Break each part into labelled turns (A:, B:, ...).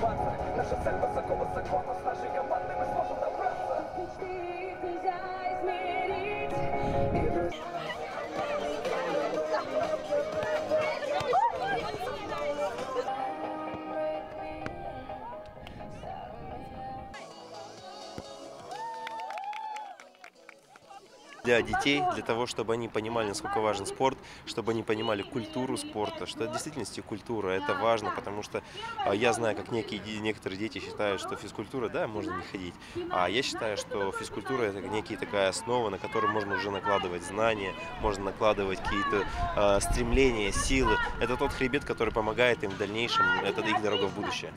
A: Наша цель высоко, высоко, но с нашей командой мы сможем добраться
B: для детей, для того, чтобы они понимали, насколько важен спорт, чтобы они понимали культуру спорта, что в действительности культура это важно, потому что а, я знаю, как некие, некоторые дети считают, что физкультура, да, можно не ходить, а я считаю, что физкультура это некие такая основа, на которую можно уже накладывать знания, можно накладывать какие-то а, стремления, силы. Это тот хребет, который помогает им в дальнейшем, это их дорога в будущее.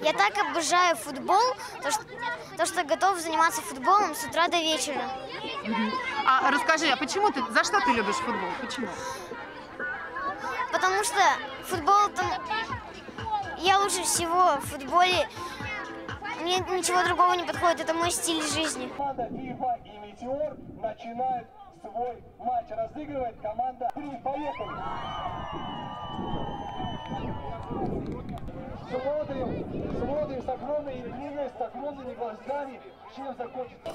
C: Я так обожаю футбол, то что, то, что готов заниматься футболом с утра до вечера.
D: А расскажи, а почему ты, за что ты любишь футбол? Почему?
C: Потому что футбол там... Я лучше всего в футболе. Мне ничего другого не подходит, это мой стиль жизни.
A: Команда ИФА и Метеор начинает свой матч. Разыгрывает команда Три. Поехали! Смотрим, смотрим с огромной интригой, с огромными глазами, чем закончится.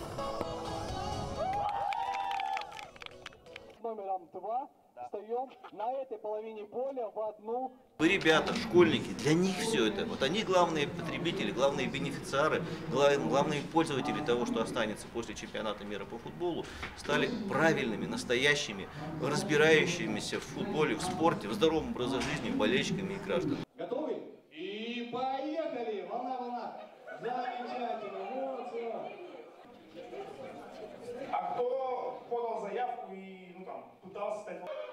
A: Номером два встаем на этой половине поля в одну
E: Вы, ребята, школьники, для них все это. Вот они главные потребители, главные бенефициары, гла- главные пользователи того, что останется после чемпионата мира по футболу, стали правильными, настоящими, разбирающимися в футболе, в спорте, в здоровом образе жизни, болельщиками и гражданами.
F: А